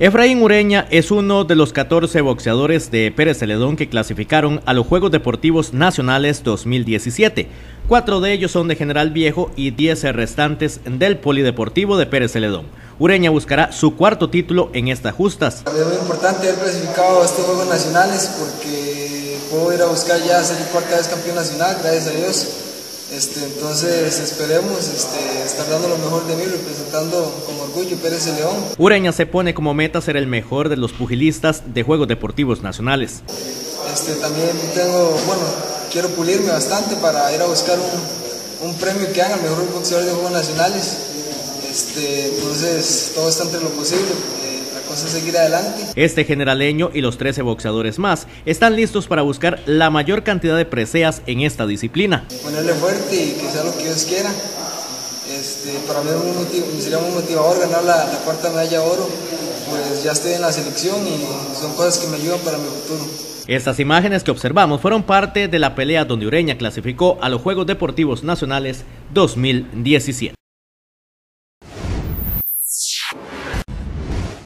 Efraín Ureña es uno de los 14 boxeadores de Pérez Celedón que clasificaron a los Juegos Deportivos Nacionales 2017. Cuatro de ellos son de General Viejo y 10 restantes del Polideportivo de Pérez Celedón. Ureña buscará su cuarto título en estas justas. Es muy importante haber clasificado a estos Juegos Nacionales porque puedo ir a buscar ya ser cuarta vez campeón nacional, gracias a Dios. Este, entonces esperemos este, estar dando lo mejor de mí representando con orgullo Pérez de León. Ureña se pone como meta ser el mejor de los pugilistas de Juegos Deportivos Nacionales. Este, también tengo, bueno, quiero pulirme bastante para ir a buscar un, un premio que haga el mejor boxeador de Juegos Nacionales. Este, entonces todo está entre lo posible seguir adelante. Este generaleño y los 13 boxeadores más están listos para buscar la mayor cantidad de preseas en esta disciplina. Ponerle fuerte y que sea lo que Dios quiera. Este, para mí sería muy motivador ganar la, la cuarta medalla de oro, pues ya estoy en la selección y son cosas que me ayudan para mi futuro. Estas imágenes que observamos fueron parte de la pelea donde Ureña clasificó a los Juegos Deportivos Nacionales 2017.